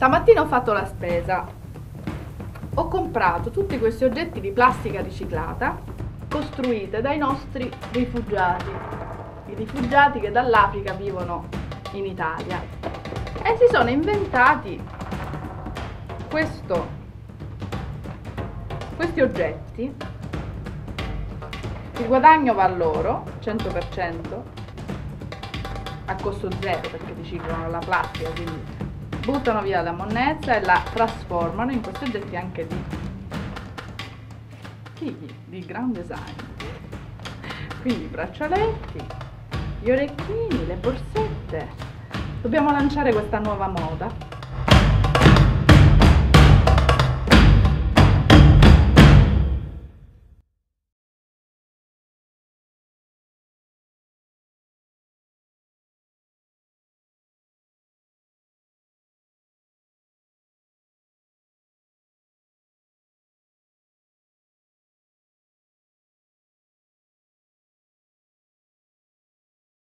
Stamattina ho fatto la spesa. Ho comprato tutti questi oggetti di plastica riciclata costruite dai nostri rifugiati. I rifugiati che dall'Africa vivono in Italia. E si sono inventati questo, questi oggetti. Il guadagno va a loro, 100%, a costo zero perché riciclano la plastica, quindi buttano via la monnezza e la trasformano in questi oggetti anche di figli, di gran design. Quindi braccialetti, gli orecchini, le borsette. Dobbiamo lanciare questa nuova moda